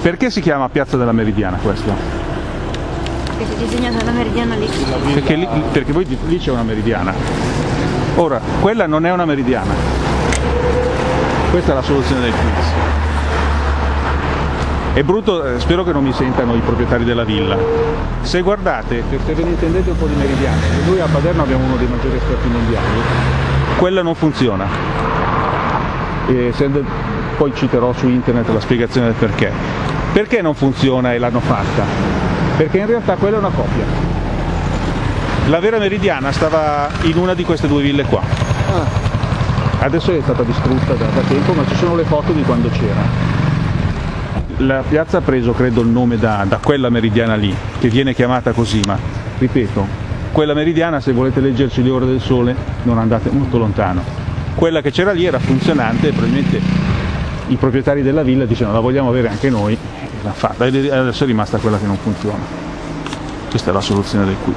Perché si chiama Piazza della Meridiana questo? Perché c'è disegnato la meridiana lì. Perché lì, perché di- lì c'è una meridiana. Ora, quella non è una meridiana. Questa è la soluzione del quiz. È brutto, eh, spero che non mi sentano i proprietari della villa. Se guardate, se ve ne intendete un po' di meridiane, e noi a Paderno abbiamo uno dei maggiori esperti mondiali, quella non funziona. E se and- poi citerò su internet la spiegazione del perché. Perché non funziona e l'hanno fatta? Perché in realtà quella è una copia. La vera meridiana stava in una di queste due ville qua. Adesso è stata distrutta da, da tempo, ma ci sono le foto di quando c'era. La piazza ha preso, credo, il nome da, da quella meridiana lì, che viene chiamata così, ma ripeto, quella meridiana, se volete leggerci le ore del sole, non andate molto lontano. Quella che c'era lì era funzionante e probabilmente i proprietari della villa dicevano la vogliamo avere anche noi, e l'hanno fatta. Adesso è rimasta quella che non funziona. Questa è la soluzione del qui.